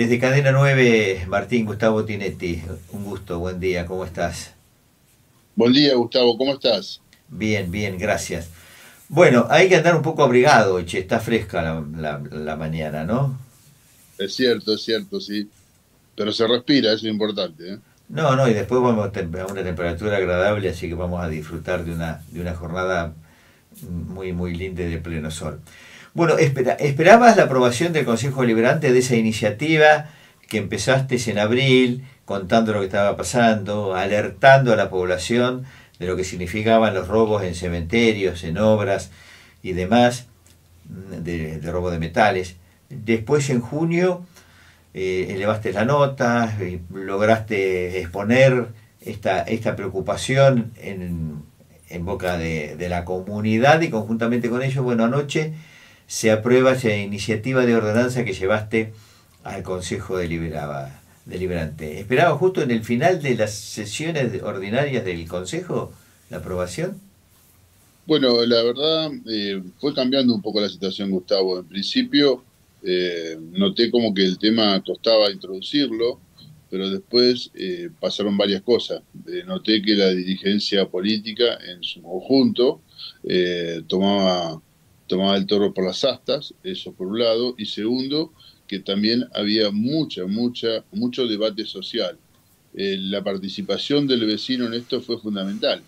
Desde Cadena 9, Martín Gustavo Tinetti, un gusto, buen día, ¿cómo estás? Buen día, Gustavo, ¿cómo estás? Bien, bien, gracias. Bueno, hay que andar un poco abrigado, che, está fresca la, mañana, ¿no? Es cierto, es cierto, sí. Pero se respira, eso es importante. ¿eh? No, no, y después vamos a una temperatura agradable, así que vamos a disfrutar de una, de una jornada muy, muy linda de pleno sol. Bueno, espera, ¿esperabas la aprobación del Consejo Liberante de esa iniciativa que empezaste en abril, contando lo que estaba pasando, alertando a la población de lo que significaban los robos en cementerios, en obras y demás, de, robo de metales? Después, en junio, eh, elevaste la nota, y lograste exponer esta, esta preocupación en, en boca de, de, la comunidad y conjuntamente con ellos, bueno, anoche se aprueba esa iniciativa de ordenanza que llevaste al Consejo Deliberante. ¿Esperaba justo en el final de las sesiones ordinarias del Consejo la aprobación? Bueno, la verdad eh, fue cambiando un poco la situación, Gustavo. En principio eh, noté como que el tema costaba introducirlo, pero después eh, pasaron varias cosas. noté que la dirigencia política en su conjunto tomaba tomaba el toro por las astas, eso por un lado, y segundo, que también había mucha, mucha, mucho debate social. Eh, la participación del vecino en esto fue fundamental,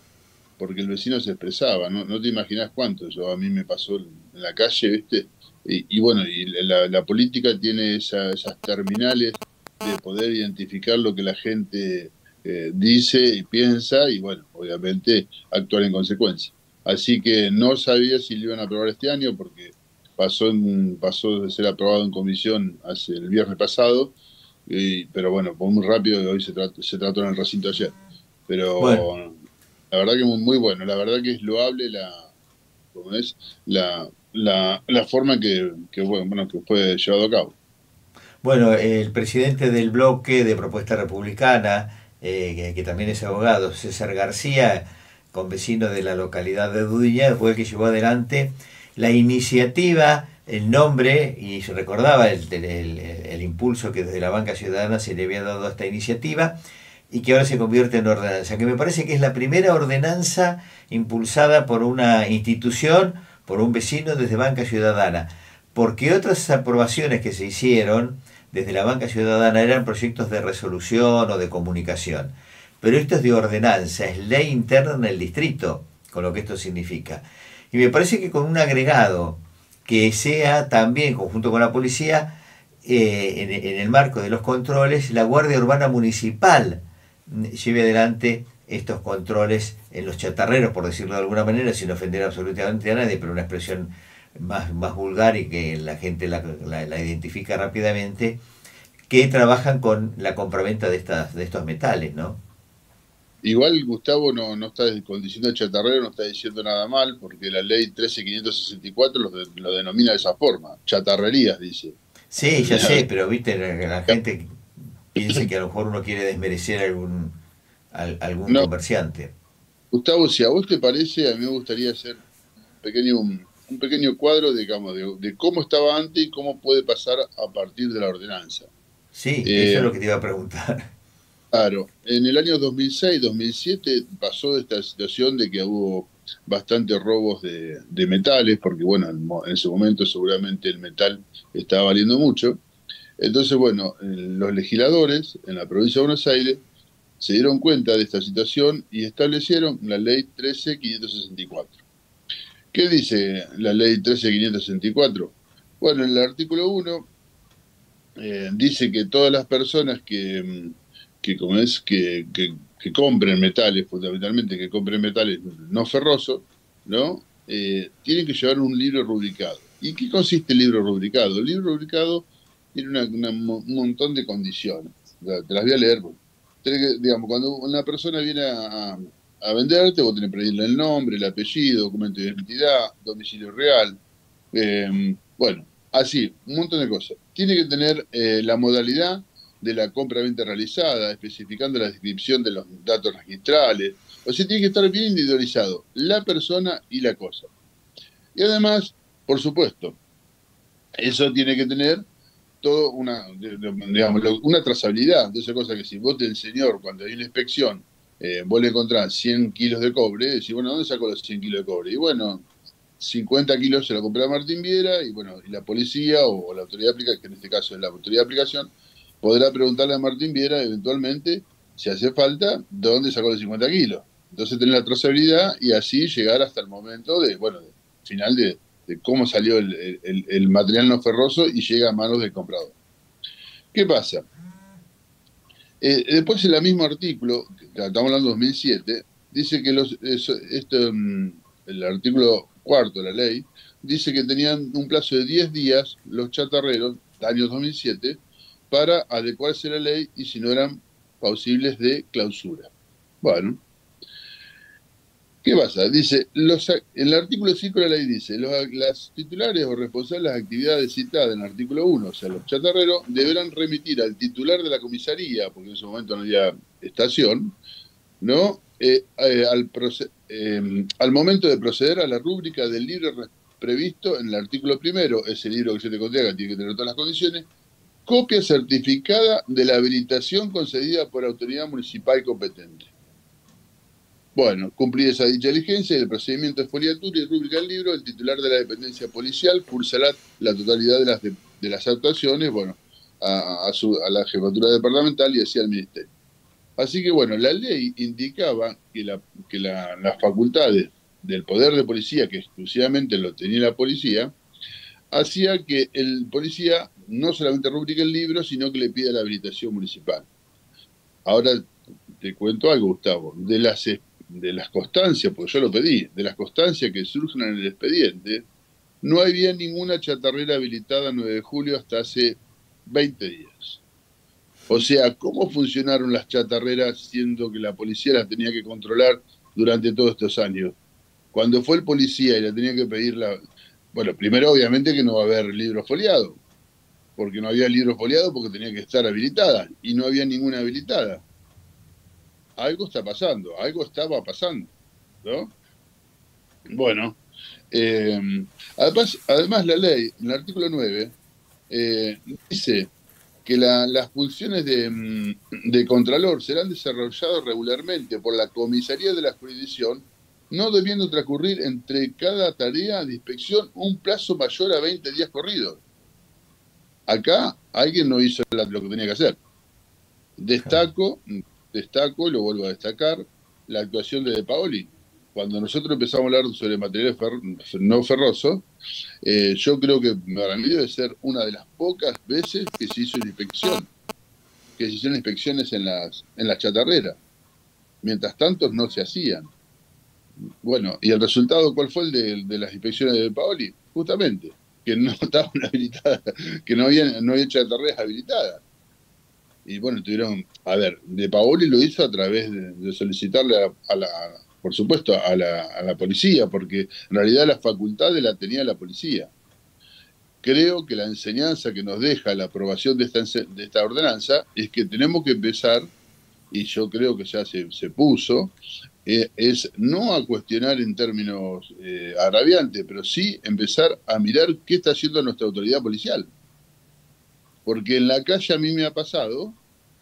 porque el vecino se expresaba, no, no te imaginas cuánto, eso a mí me pasó en la calle, ¿viste? Y, bueno, y la, política tiene esas terminales de poder identificar lo que la gente eh, dice y piensa y bueno, obviamente actuar en consecuencia. Así que no sabía si lo iban a aprobar este año porque pasó, en, pasó de ser aprobado en comisión hace el viernes pasado, pero bueno, fue muy rápido y hoy se trató, se trató en el recinto ayer. Pero la verdad que muy, muy bueno, la verdad que es loable la, como es, la, la, la forma que, que, bueno, que fue llevado a cabo. Bueno, el presidente del bloque de propuesta republicana, eh, que también es abogado, César García, con vecinos de la localidad de Dudiña, fue el que llevó adelante la iniciativa, el nombre, y se recordaba el, el, impulso que desde la banca ciudadana se le había dado a esta iniciativa, y que ahora se convierte en ordenanza, que me parece que es la primera ordenanza impulsada por una institución, por un vecino desde banca ciudadana, porque otras aprobaciones que se hicieron desde la banca ciudadana eran proyectos de resolución o de comunicación pero esto es de ordenanza, es ley interna en el distrito, con lo que esto significa. Y me parece que con un agregado que sea también, conjunto con la policía, eh, en, el marco de los controles, la Guardia Urbana Municipal lleve adelante estos controles en los chatarreros, por decirlo de alguna manera, sin ofender absolutamente a nadie, pero una expresión más, más vulgar y que la gente la, la identifica rápidamente, que trabajan con la compraventa de, estas, de estos metales, ¿no? Igual Gustavo no, no está diciendo chatarrero, no está diciendo nada mal, porque la ley 13564 lo, lo denomina de esa forma, chatarrerías, dice. Sí, ya sé, pero viste, la, gente piensa que a lo mejor uno quiere desmerecer a algún, algún comerciante. Gustavo, si a vos te parece, a mí me gustaría hacer un pequeño, un, pequeño cuadro digamos, de, cómo estaba antes y cómo puede pasar a partir de la ordenanza. Sí, eso es lo que te iba a preguntar. Claro, en el año 2006-2007 pasó esta situación de que hubo bastantes robos de, metales, porque bueno, en, ese momento seguramente el metal estaba valiendo mucho. Entonces, bueno, los legisladores en la provincia de Buenos Aires se dieron cuenta de esta situación y establecieron la ley 13564. ¿Qué dice la ley 13564? Bueno, en el artículo 1 eh, dice que todas las personas que mm, que como es que, que, compren metales, fundamentalmente que compren metales no ferrosos, ¿no? Eh, tienen que llevar un libro rubricado. ¿Y qué consiste el libro rubricado? El libro rubricado tiene un montón de condiciones. Te las voy a leer. digamos, cuando una persona viene a, a venderte, vos tenés que pedirle el nombre, el apellido, documento de identidad, domicilio real. Eh, bueno, así, un montón de cosas. Tiene que tener eh, la modalidad de la compra-venta realizada, especificando la descripción de los datos registrales. O sea, tiene que estar bien individualizado la persona y la cosa. Y además, por supuesto, eso tiene que tener todo una, digamos, una trazabilidad de esa cosa que si vos del señor, cuando hay una inspección, eh, vos le encontrás 100 kilos de cobre, decís, bueno, ¿dónde sacó los 100 kilos de cobre? Y bueno, 50 kilos se lo compró a Martín Viera y bueno, y la policía o, la autoridad de aplicación, que en este caso es la autoridad de aplicación, podrá preguntarle a Martín Viera eventualmente, si hace falta, dónde sacó los 50 kilos. Entonces tener la trazabilidad y así llegar hasta el momento de, bueno, final de, cómo salió el, material no ferroso y llega a manos del comprador. ¿Qué pasa? Eh, después en el mismo artículo, estamos hablando de 2007, dice que los, este, mm, el artículo cuarto de la ley dice que tenían un plazo de 10 días los chatarreros, año 2007, para adecuarse a la ley y si no eran posibles de clausura. Bueno, ¿Qué pasa? Dice, en el artículo 5 de la ley dice, los, las titulares o responsables de las actividades citadas en el artículo 1, o sea, los chatarreros, deberán remitir al titular de la comisaría, porque en ese momento no había estación, ¿no? Eh, eh, al, em, al momento de proceder a la rúbrica del libro previsto en el artículo primero, ese libro que se te contiene, que tiene que tener todas las condiciones, copia certificada de la habilitación concedida por autoridad municipal competente. Bueno, cumplir esa dicha diligencia el procedimiento de foliatura y rúbrica del libro, el titular de la dependencia policial cursará la totalidad de las, de, las actuaciones, bueno, a, la jefatura departamental y así al ministerio. Así que bueno, la ley indicaba que, la, que las facultades del poder de policía, que exclusivamente lo tenía la policía, hacía que el policía no solamente rubrique el libro, sino que le pida la habilitación municipal. Ahora te cuento algo, Gustavo. De las de las constancias, porque yo lo pedí, de las constancias que surgen en el expediente, no había ninguna chatarrera habilitada 9 de julio hasta hace 20 días. O sea, ¿cómo funcionaron las chatarreras siendo que la policía las tenía que controlar durante todos estos años? Cuando fue el policía y la tenía que pedir la... Bueno, primero obviamente que no va a haber libro foliado, porque no había libro foliado porque tenía que estar habilitada y no había ninguna habilitada algo está pasando, algo estaba pasando, ¿no? Bueno, eh, además, la ley, en el artículo 9, eh, dice que las funciones de, mm, de, Contralor serán desarrolladas regularmente por la comisaría de la jurisdicción, no debiendo transcurrir entre cada tarea de inspección un plazo mayor a 20 días corridos. Acá alguien no hizo lo que tenía que hacer. Destaco destaco, lo vuelvo a destacar, la actuación de De Paoli. Cuando nosotros empezamos a hablar sobre materiales no ferrosos, eh, yo creo que para mí debe ser una de las pocas veces que se hizo una inspección, que se hicieron inspecciones en las, en las chatarreras. Mientras tanto no se hacían. Bueno, ¿y el resultado cuál fue el de, de las inspecciones de, de Paoli? Justamente, que no estaban habilitadas, que no había, no había chatarreras habilitadas y bueno, tuvieron, a ver, De Paoli lo hizo a través de, solicitarle a, la, por supuesto, a la, a la, policía, porque en realidad las facultades la tenía la policía. Creo que la enseñanza que nos deja la aprobación de esta, de esta ordenanza es que tenemos que empezar, y yo creo que ya se, se puso, eh, es no a cuestionar en términos eh, agraviantes, pero sí empezar a mirar qué está haciendo nuestra autoridad policial. Porque en la calle a mí me ha pasado,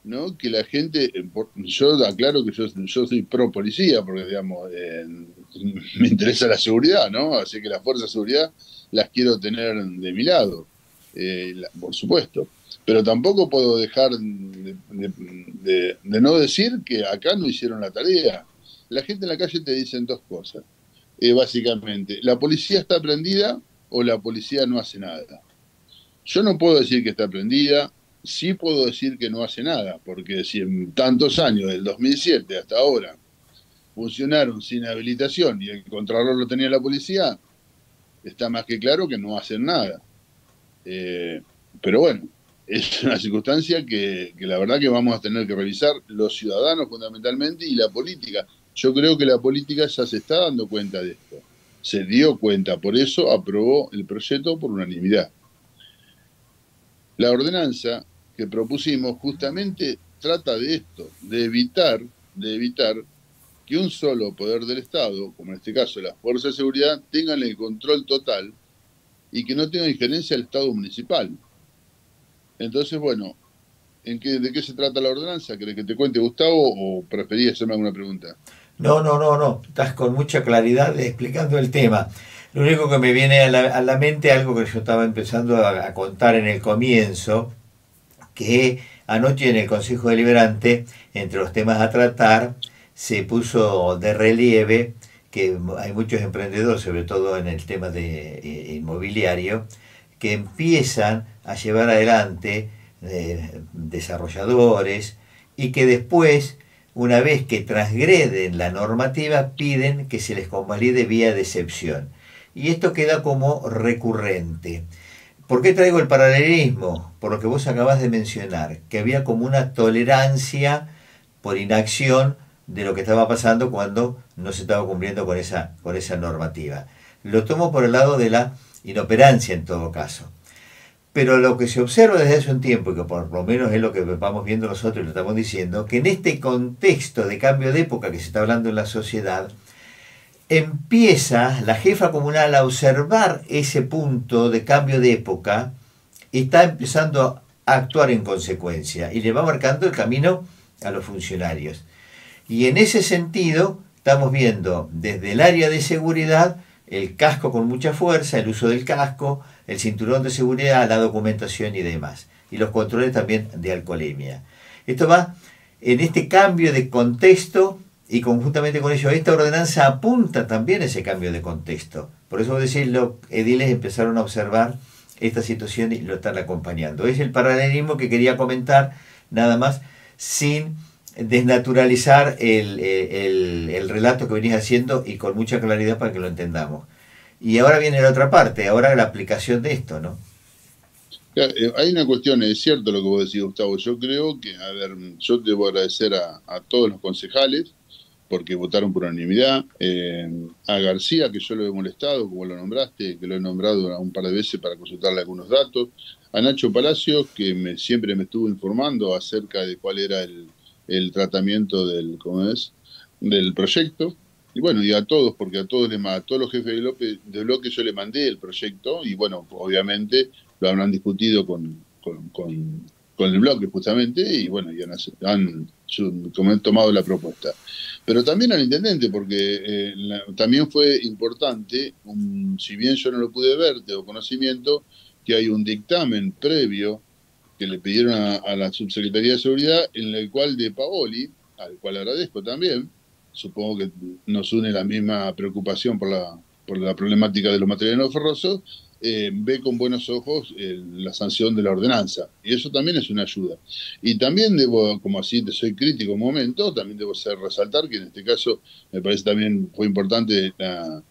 ¿no? Que la gente, eh, yo aclaro que yo, yo soy pro policía, porque digamos, eh, me interesa la seguridad, ¿no? Así que las fuerzas de seguridad las quiero tener de mi lado, eh, por supuesto. Pero tampoco puedo dejar de, no decir que acá no hicieron la tarea. La gente en la calle te dicen dos cosas, básicamente. La policía está prendida o la policía no hace nada. Yo no puedo decir que está prendida, sí puedo decir que no hace nada, porque si en tantos años, del 2007 hasta ahora, funcionaron sin habilitación y el contralor lo tenía la policía, está más que claro que no hacen nada. Eh, pero bueno, es una circunstancia que, la verdad que vamos a tener que revisar los ciudadanos fundamentalmente y la política. Yo creo que la política ya se está dando cuenta de esto. Se dio cuenta, por eso aprobó el proyecto por unanimidad. La ordenanza que propusimos justamente trata de esto, de evitar, de evitar que un solo poder del Estado, como en este caso las fuerzas de seguridad, tengan el control total y que no tenga injerencia el Estado municipal. Entonces, bueno, ¿en qué, ¿de qué se trata la ordenanza? ¿Querés que te cuente, Gustavo, o preferías hacerme alguna pregunta? No, no, no, no. Estás con mucha claridad explicando el tema. Lo único que me viene a la, mente, algo que yo estaba empezando a, a, contar en el comienzo, que anoche en el Consejo Deliberante, entre los temas a tratar, se puso de relieve que hay muchos emprendedores, sobre todo en el tema de eh, inmobiliario, que empiezan a llevar adelante eh, desarrolladores y que después, una vez que transgreden la normativa, piden que se les convalide vía de excepción. Y esto queda como recurrente. ¿Por qué traigo el paralelismo? Por lo que vos acabas de mencionar, que había como una tolerancia por inacción de lo que estaba pasando cuando no se estaba cumpliendo con esa, con esa normativa. Lo tomo por el lado de la inoperancia en todo caso. Pero lo que se observa desde hace un tiempo, y que por lo menos es lo que vamos viendo nosotros y lo estamos diciendo, que en este contexto de cambio de época que se está hablando en la sociedad, empieza la jefa comunal a observar ese punto de cambio de época y está empezando a actuar en consecuencia y le va marcando el camino a los funcionarios. Y en ese sentido, estamos viendo desde el área de seguridad el casco con mucha fuerza, el uso del casco, el cinturón de seguridad, la documentación y demás. Y los controles también de alcoholemia. Esto va en este cambio de contexto y conjuntamente con ello esta ordenanza apunta también a ese cambio de contexto. Por eso decir, los ediles empezaron a observar esta situación y lo están acompañando. Es el paralelismo que quería comentar, nada más, sin desnaturalizar el, el, el, relato que venís haciendo y con mucha claridad para que lo entendamos. Y ahora viene la otra parte, ahora la aplicación de esto, ¿no? Eh, hay una cuestión, es cierto lo que vos decís, Gustavo. Yo creo que, a ver, yo debo agradecer a, a todos los concejales porque votaron por unanimidad. Eh, a García, que yo lo he molestado, como lo nombraste, que lo he nombrado un par de veces para consultarle algunos datos. A Nacho Palacios, que me, siempre me estuvo informando acerca de cuál era el, el tratamiento del, ¿cómo es? del proyecto. Y bueno, y a todos, porque a todos, les, a todos los jefes de bloque, yo le mandé el proyecto y bueno, obviamente lo habrán discutido con, con, con, con el bloque justamente y bueno, ya han, han, tomado la propuesta. Pero también al intendente, porque eh, la, también fue importante, un, si bien yo no lo pude ver, tengo conocimiento, que hay un dictamen previo que le pidieron a, a, la Subsecretaría de Seguridad, en el cual de Paoli, al cual agradezco también, supongo que nos une la misma preocupación por la, por la problemática de los materiales no ferrosos, eh, ve con buenos ojos la sanción de la ordenanza. Y eso también es una ayuda. Y también debo, como así te soy crítico un momento, también debo ser resaltar que en este caso me parece también fue importante la,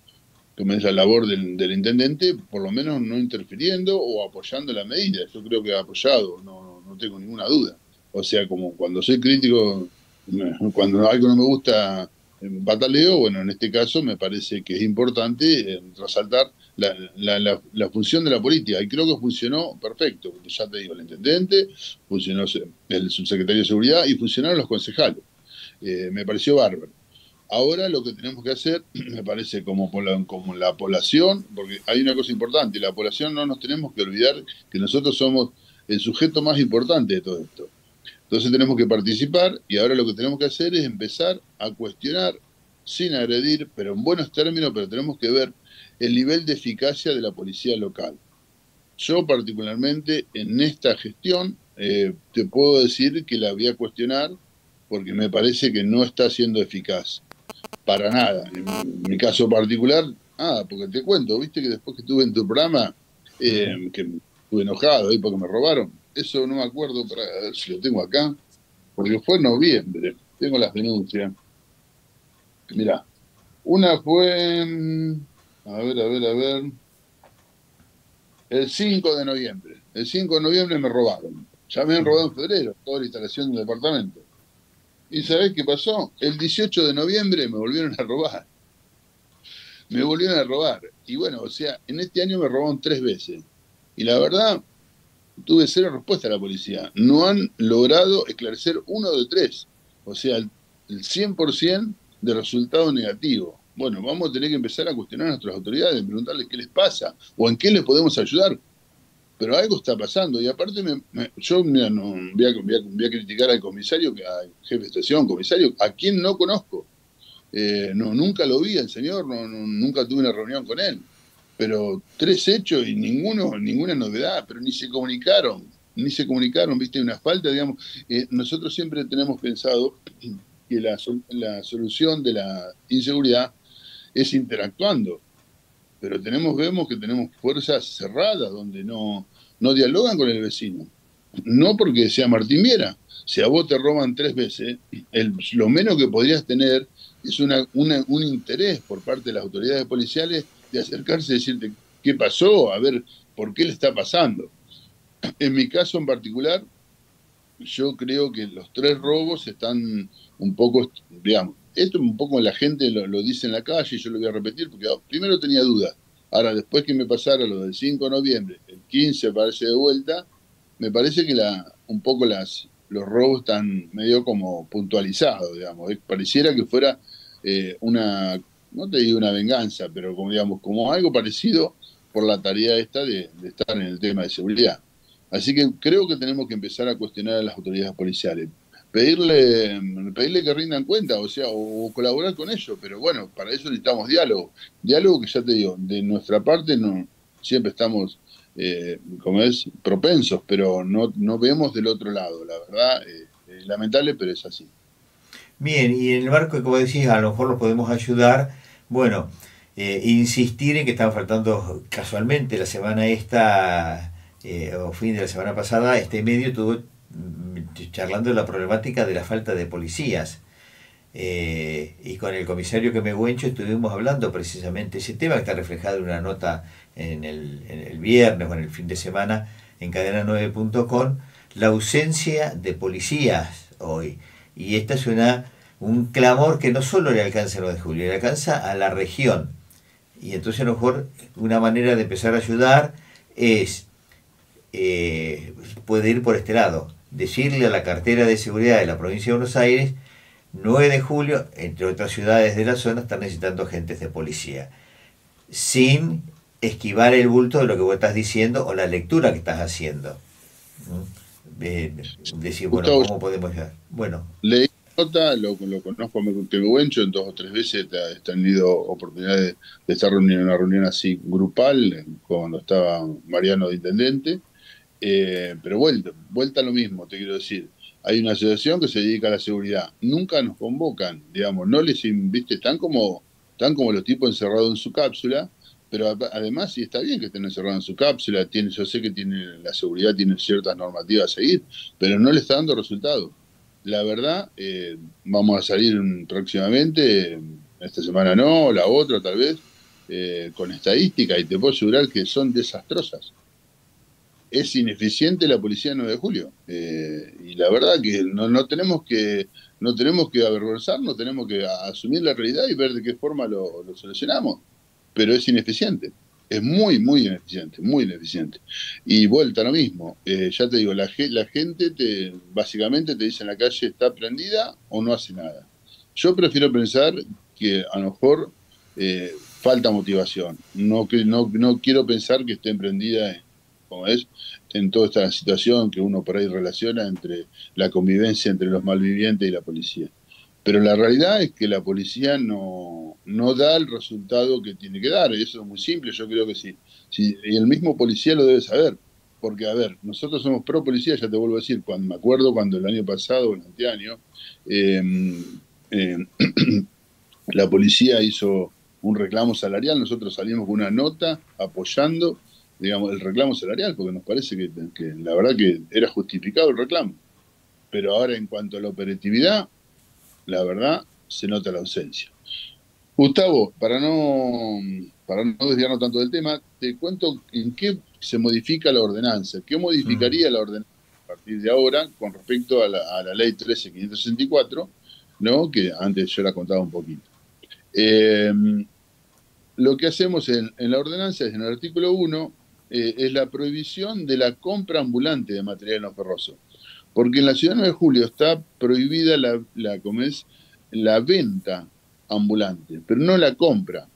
como la labor del, del, intendente, por lo menos no interfiriendo o apoyando la medida. Yo creo que ha apoyado, no, no tengo ninguna duda. O sea, como cuando soy crítico, cuando algo no me gusta, bataleo, bueno, en este caso me parece que es importante eh, resaltar la, función de la política. Y creo que funcionó perfecto, porque ya te digo, el intendente, funcionó el subsecretario de Seguridad y funcionaron los concejales. Eh, me pareció bárbaro. Ahora lo que tenemos que hacer, me parece, como, como la población, porque hay una cosa importante, la población no nos tenemos que olvidar que nosotros somos el sujeto más importante de todo esto. Entonces tenemos que participar y ahora lo que tenemos que hacer es empezar a cuestionar sin agredir, pero en buenos términos, pero tenemos que ver el nivel de eficacia de la policía local. Yo particularmente en esta gestión eh, te puedo decir que la voy a cuestionar porque me parece que no está siendo eficaz para nada. En mi caso particular, ah, porque te cuento, viste que después que estuve en tu programa, eh, que estuve enojado ahí porque me robaron, eso no me acuerdo, para si lo tengo acá, porque fue en noviembre, tengo las denuncias. Mirá, una fue, a ver, a ver, a ver, el 5 de noviembre. El 5 de noviembre me robaron. Ya me han robado en febrero, toda la instalación del departamento. ¿Y sabés qué pasó? El 18 de noviembre me volvieron a robar. Me volvieron a robar. Y bueno, o sea, en este año me robaron tres veces. Y la verdad, tuve cero respuesta a la policía. No han logrado esclarecer uno de tres. O sea, el, 100% de resultado negativo. Bueno, vamos a tener que empezar a cuestionar a nuestras autoridades, preguntarles qué les pasa o en qué les podemos ayudar. pero algo está pasando. Y aparte, yo no, voy, a, criticar al comisario, al jefe de estación, comisario, a quien no conozco. Eh, no, nunca lo vi el señor, no, nunca tuve una reunión con él. Pero tres hechos y ninguno, ninguna novedad, pero ni se comunicaron, ni se comunicaron, viste, una falta, digamos. Eh, nosotros siempre tenemos pensado que la, la solución de la inseguridad es interactuando pero tenemos, vemos que tenemos fuerzas cerradas donde no, no dialogan con el vecino. No porque sea Martín Viera. Si a vos te roban tres veces, el, lo menos que podrías tener es una, un interés por parte de las autoridades policiales de acercarse y decirte qué pasó, a ver por qué le está pasando. En mi caso en particular, yo creo que los tres robos están un poco, digamos, esto un poco la gente lo, dice en la calle y yo lo voy a repetir porque primero tenía dudas. Ahora, después que me pasara lo del 5 de noviembre, el 15 parece de vuelta, me parece que la, un poco las, los robos están medio como puntualizados, digamos. Pareciera que fuera eh, una, no te digo una venganza, pero como digamos, como algo parecido por la tarea esta de estar en el tema de seguridad. Así que creo que tenemos que empezar a cuestionar a las autoridades policiales pedirle, pedirle que rindan cuenta, o sea, o, colaborar con ellos, pero bueno, para eso necesitamos diálogo. Diálogo que ya te digo, de nuestra parte no siempre estamos, eh, como es, propensos, pero no, no vemos del otro lado, la verdad, eh, es lamentable, pero es así. Bien, y en el marco, como decís, a lo mejor lo podemos ayudar, bueno, eh, insistir en que están faltando casualmente la semana esta, o fin de la semana pasada, este medio tuvo charlando de la problemática de la falta de policías. Eh, y con el comisario que me guencho estuvimos hablando precisamente ese tema que está reflejado en una nota en el, en el viernes o en el fin de semana en cadena9.com, la ausencia de policías hoy. Y esta es una, un clamor que no solo le alcanza a 9 de julio, le alcanza a la región. Y entonces a lo mejor una manera de empezar a ayudar es, eh, puede ir por este lado, decirle a la cartera de seguridad de la provincia de Buenos Aires, 9 de julio, entre otras ciudades de la zona, están necesitando agentes de policía, sin esquivar el bulto de lo que vos estás diciendo o la lectura que estás haciendo. decir, bueno, ¿cómo podemos llegar? Bueno. Leí lo, conozco a en dos o tres veces he tenido oportunidad de, estar en una reunión así grupal, cuando estaba Mariano de Intendente, eh, pero vuelta, vuelta a lo mismo, te quiero decir. Hay una asociación que se dedica a la seguridad. Nunca nos convocan, digamos, no les viste, están como, están como los tipos encerrados en su cápsula, pero además sí está bien que estén encerrados en su cápsula, tiene, yo sé que tiene, la seguridad tiene ciertas normativas a seguir, pero no le está dando resultado. La verdad, eh, vamos a salir próximamente, esta semana no, la otra tal vez, eh, con estadística y te puedo asegurar que son desastrosas es ineficiente la policía 9 de julio. Eh, y la verdad que no, no, tenemos que no tenemos que avergonzarnos, tenemos que asumir la realidad y ver de qué forma lo, solucionamos. Pero es ineficiente. Es muy, muy ineficiente, muy ineficiente. Y vuelta lo mismo. Eh, ya te digo, la, la gente te, básicamente te dice en la calle está prendida o no hace nada. Yo prefiero pensar que a lo mejor eh, falta motivación. No, no, no quiero pensar que esté emprendida en como es, en toda esta situación que uno por ahí relaciona entre la convivencia entre los malvivientes y la policía. Pero la realidad es que la policía no, no da el resultado que tiene que dar. Eso es muy simple, yo creo que sí. Y el mismo policía lo debe saber. Porque, a ver, nosotros somos pro policía, ya te vuelvo a decir, cuando me acuerdo cuando el año pasado, el anteaño, eh, la policía hizo un reclamo salarial, nosotros salimos con una nota apoyando digamos, el reclamo salarial, porque nos parece que, la verdad que era justificado el reclamo. Pero ahora en cuanto a la operatividad, la verdad se nota la ausencia. Gustavo, para no, para no desviarnos tanto del tema, te cuento en qué se modifica la ordenanza. ¿Qué modificaría mm. la ordenanza a partir de ahora con respecto a la, a la ley 13564, ¿no? que antes yo la contaba un poquito? Eh, lo que hacemos en, en, la ordenanza es en el artículo 1 eh, es la prohibición de la compra ambulante de material no ferroso. Porque en la ciudad de julio está prohibida la, la, la venta ambulante, pero no la compra.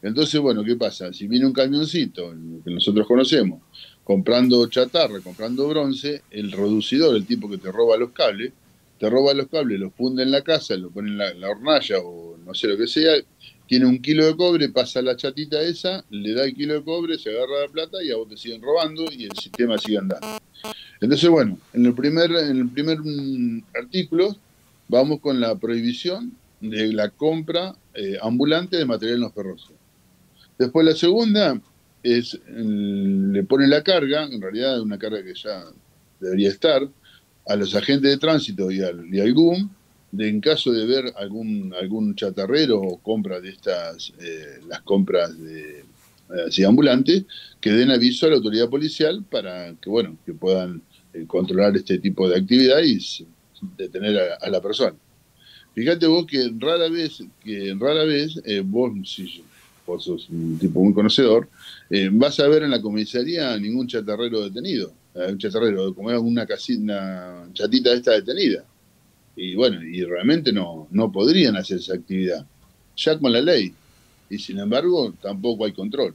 Entonces, bueno, ¿qué pasa? Si viene un camioncito, que nosotros conocemos, comprando chatarra, comprando bronce, el reducidor, el tipo que te roba los cables, te roba los cables, los funde en la casa, lo pone en la, hornalla o no sé lo que sea, tiene un kilo de cobre, pasa la chatita esa, le da el kilo de cobre, se agarra la plata y a vos te siguen robando y el sistema sigue andando. Entonces, bueno, en el primer, en el primer mm, artículo vamos con la prohibición de la compra eh, ambulante de material no ferroso. Después la segunda es, le pone la carga, en realidad una carga que ya debería estar, a los agentes de tránsito y al, y GUM, de en caso de ver algún, algún chatarrero o compra de estas, eh, las compras de así ambulantes, que den aviso a la autoridad policial para que, bueno, que puedan eh, controlar este tipo de actividad y detener a, la persona. Fíjate vos que rara vez, que rara vez, eh, vos, si vos sos un tipo muy conocedor, vas a ver en la comisaría ningún chatarrero detenido un chatarrero, como una, casina, chatita esta detenida. Y bueno, y realmente no, no podrían hacer esa actividad, ya con la ley. Y sin embargo, tampoco hay control.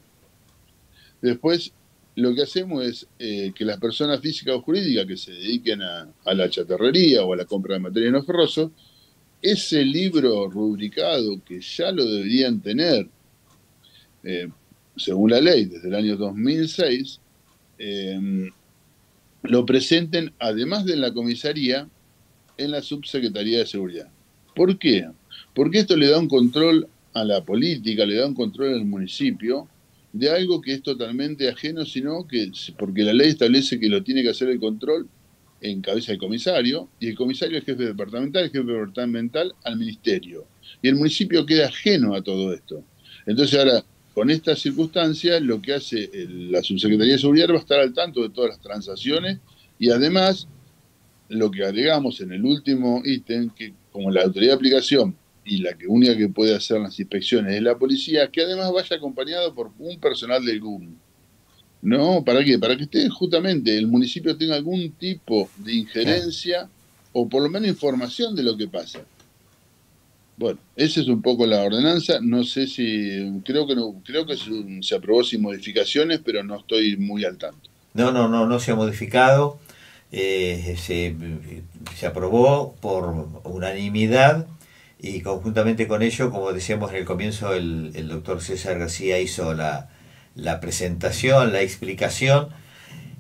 Después, lo que hacemos es eh, que las personas físicas o jurídicas que se dediquen a, la chatarrería o a la compra de material no ferroso, ese libro rubricado que ya lo deberían tener, eh, según la ley, desde el año 2006, eh, lo presenten, además de la comisaría, en la subsecretaría de seguridad. ¿Por qué? Porque esto le da un control a la política, le da un control al municipio de algo que es totalmente ajeno, sino que, porque la ley establece que lo tiene que hacer el control en cabeza del comisario, y el comisario es jefe departamental, el jefe departamental al ministerio. Y el municipio queda ajeno a todo esto. Entonces ahora, con estas circunstancias, lo que hace la Subsecretaría de Seguridad va a estar al tanto de todas las transacciones y además lo que agregamos en el último ítem, que como la autoridad de aplicación y la que única que puede hacer las inspecciones es la policía, que además vaya acompañado por un personal del GUM. ¿No? ¿Para qué? Para que esté justamente el municipio tenga algún tipo de injerencia o por lo menos información de lo que pasa. Bueno, esa es un poco la ordenanza. No sé si creo que no creo que se, aprobó sin modificaciones, pero no estoy muy al tanto. No, no, no, no se ha modificado. Eh, se, se, aprobó por unanimidad y conjuntamente con ello, como decíamos en el comienzo, el, el doctor César García hizo la, la presentación, la explicación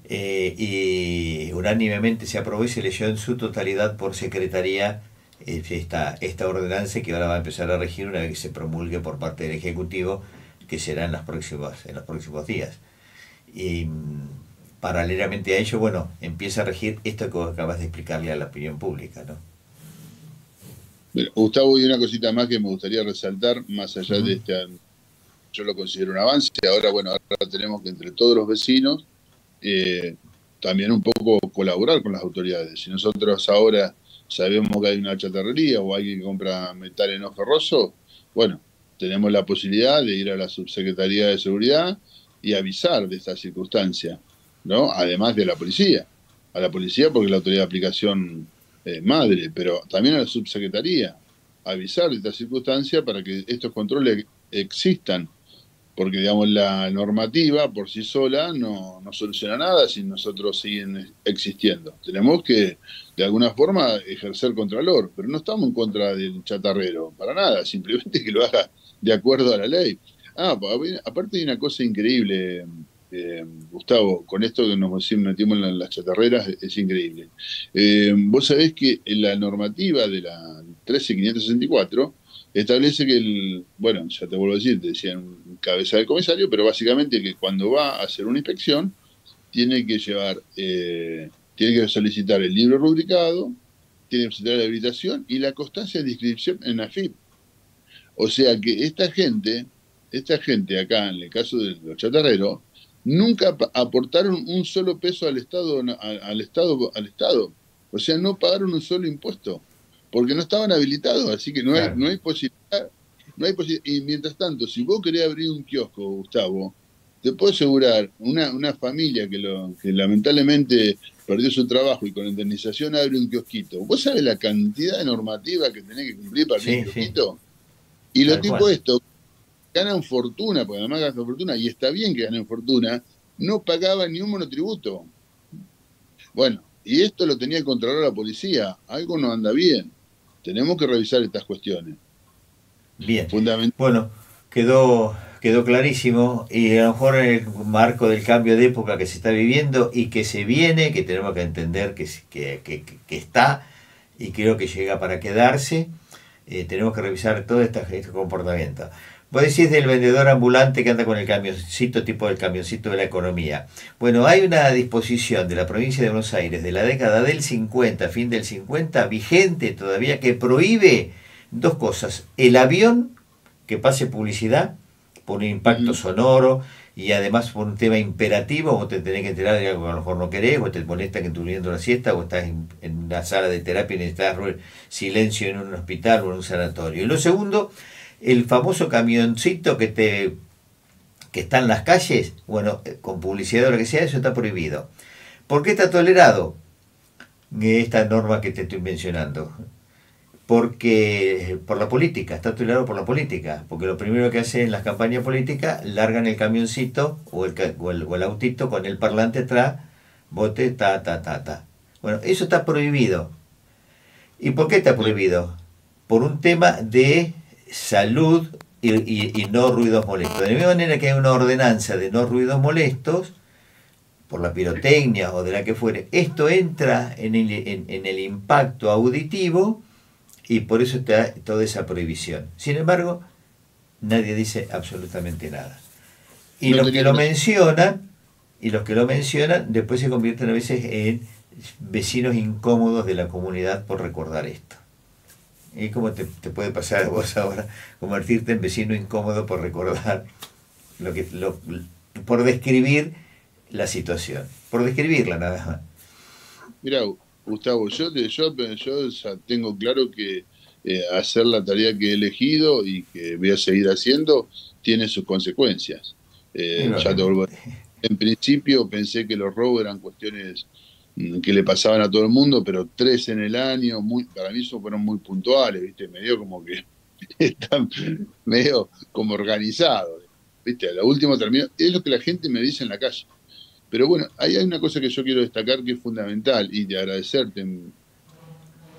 eh, y unánimemente se aprobó y se leyó en su totalidad por secretaría esta, esta ordenanza que ahora va a empezar a regir una vez que se promulgue por parte del Ejecutivo, que será en, las próximas, en los próximos días. Y paralelamente a ello, bueno, empieza a regir esto que acabas de explicarle a la opinión pública, ¿no? Gustavo, y una cosita más que me gustaría resaltar, más allá de este, yo lo considero un avance, ahora, bueno, ahora tenemos que entre todos los vecinos eh, también un poco colaborar con las autoridades. Si nosotros ahora sabemos que hay una chatarrería o alguien que compra metal en ferroso, bueno, tenemos la posibilidad de ir a la subsecretaría de seguridad y avisar de esta circunstancia, ¿no? Además de la policía. A la policía porque la autoridad de aplicación es madre, pero también a la subsecretaría. Avisar de esta circunstancia para que estos controles existan porque digamos la normativa por sí sola no, no, soluciona nada si nosotros siguen existiendo. Tenemos que de alguna forma ejercer contralor, pero no estamos en contra del chatarrero, para nada, simplemente que lo haga de acuerdo a la ley. Ah, aparte hay una cosa increíble, eh, Gustavo, con esto que nos metimos en las chatarreras es, increíble. Eh, vos sabés que la normativa de la 13564 establece que el, bueno, ya te vuelvo a decir, te decían cabeza del comisario, pero básicamente que cuando va a hacer una inspección, tiene que llevar, eh, tiene que solicitar el libro rubricado, tiene que solicitar la habilitación y la constancia de inscripción en AFIP. O sea que esta gente, esta gente acá, en el caso de los chatarreros, nunca aportaron un solo peso al Estado, al Estado, al Estado. O sea, no pagaron un solo impuesto porque no estaban habilitados, así que no, hay, no hay posibilidad. No hay y mientras tanto, si vos querés abrir un kiosco, Gustavo, te puedo asegurar, una, una familia que, lo, que lamentablemente perdió su trabajo y con indemnización abre un kiosquito, ¿vos sabés la cantidad de normativa que tenés que cumplir para abrir un kiosquito? Y lo tipo esto, ganan fortuna, porque además ganan fortuna, y está bien que ganen fortuna, no pagaban ni un monotributo. Bueno, y esto lo tenía que controlar la policía. Algo no anda bien. Tenemos que revisar estas cuestiones. Bien. Bueno, quedó, quedó clarísimo y a lo mejor en el marco del cambio de época que se está viviendo y que se viene, que tenemos que entender que, que, que, está y creo que llega para quedarse, eh, tenemos que revisar todo este, este comportamiento. Vos decís del vendedor ambulante que anda con el camioncito, tipo del camioncito de la economía. Bueno, hay una disposición de la provincia de Buenos Aires de la década del 50, fin del 50, vigente todavía, que prohíbe dos cosas. El avión que pase publicidad por un impacto sonoro y además por un tema imperativo, vos te tenés que enterar de algo que a lo mejor no querés, o te molesta que estás durmiendo la siesta, o estás en, en, una sala de terapia y necesitas silencio en un hospital o en un sanatorio. Y lo segundo, el famoso camioncito que te que está en las calles, bueno, eh, con publicidad o lo que sea, eso está prohibido. ¿Por qué está tolerado esta norma que te estoy mencionando? Porque por la política, está tolerado por la política, porque lo primero que hacen en las campañas políticas, largan el camioncito o el, o el, o el autito con el parlante atrás, bote, ta, ta, ta, ta. Bueno, eso está prohibido. ¿Y por qué está prohibido? Por un tema de salud y, no ruidos molestos. De la misma manera que hay una ordenanza de no ruidos molestos, por la pirotecnia o de la que fuere, esto entra en el, en, el impacto auditivo y por eso está toda esa prohibición. Sin embargo, nadie dice absolutamente nada. Y los que lo mencionan, y los que lo mencionan, después se convierten a veces en vecinos incómodos de la comunidad por recordar esto. ¿Y cómo te, puede pasar a vos ahora convertirte en vecino incómodo por recordar lo que lo, por describir la situación, por describirla nada más? Mira, Gustavo, yo, yo, yo tengo claro que eh, hacer la tarea que he elegido y que voy a seguir haciendo tiene sus consecuencias. Eh, en principio pensé que los robos eran cuestiones que le pasaban a todo el mundo, pero tres en el año, muy, para mí eso fueron muy puntuales, ¿viste? Medio como que están medio como organizados, ¿viste? A lo último terminó, es lo que la gente me dice en la calle. Pero bueno, ahí hay una cosa que yo quiero destacar que es fundamental y de agradecerte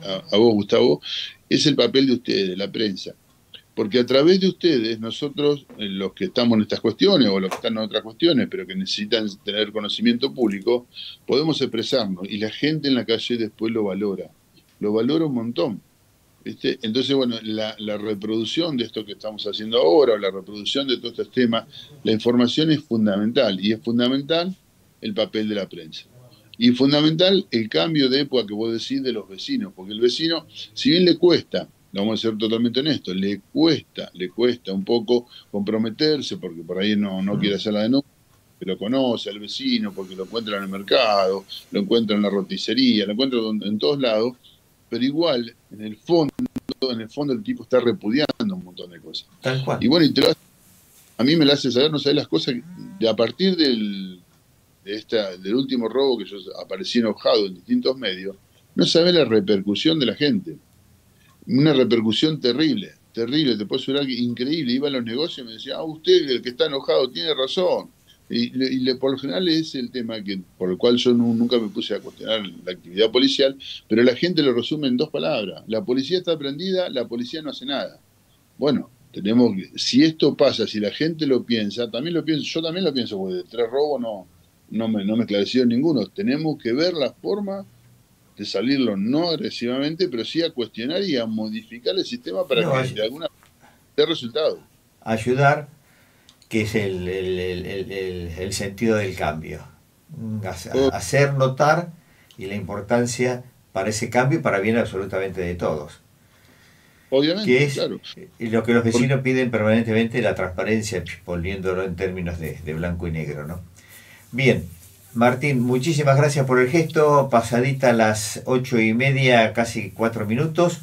a, a vos, Gustavo, es el papel de ustedes, la prensa. Porque a través de ustedes, nosotros, eh, los que estamos en estas cuestiones o los que están en otras cuestiones, pero que necesitan tener conocimiento público, podemos expresarnos y la gente en la calle después lo valora. Lo valora un montón. Entonces, bueno, la, reproducción de esto que estamos haciendo ahora, o la reproducción de todos estos temas, la información es fundamental y es fundamental el papel de la prensa. Y fundamental el cambio de época que vos decís de los vecinos, porque el vecino, si bien le cuesta, vamos a ser totalmente honestos, le cuesta, le cuesta un poco comprometerse porque por ahí no, no quiere hacer la denuncia, pero conoce al vecino porque lo encuentra en el mercado, lo encuentra en la roticería, lo encuentra en todos lados, pero igual, en el fondo, en el fondo el tipo está repudiando un montón de cosas. Y bueno, y te a mí me la hace saber, no sabes las cosas, de a partir del, de esta, del último robo que yo aparecí enojado en distintos medios, no sabes la repercusión de la gente una repercusión terrible, terrible, te puedo asegurar que increíble. Iba a los negocios y me decía, ah, usted, el que está enojado, tiene razón. Y, le, por lo general es el tema que por el cual yo nunca me puse a cuestionar la actividad policial, pero la gente lo resume en dos palabras. La policía está prendida, la policía no hace nada. Bueno, tenemos si esto pasa, si la gente lo piensa, también lo pienso, yo también lo pienso, porque de tres robos no, no me, no me ninguno. Tenemos que ver la forma de salirlo no agresivamente, pero sí a cuestionar y a modificar el sistema para que de alguna dé resultado. Ayudar, que es el, el, sentido del cambio. Oh. Hacer notar y la importancia para ese cambio y para bien absolutamente de todos. Obviamente, que es claro. lo que los vecinos piden permanentemente, la transparencia, volviéndolo en términos de, de blanco y negro. ¿no? Bien, Martín, muchísimas gracias por el gesto. Pasadita las ocho y media, casi cuatro minutos.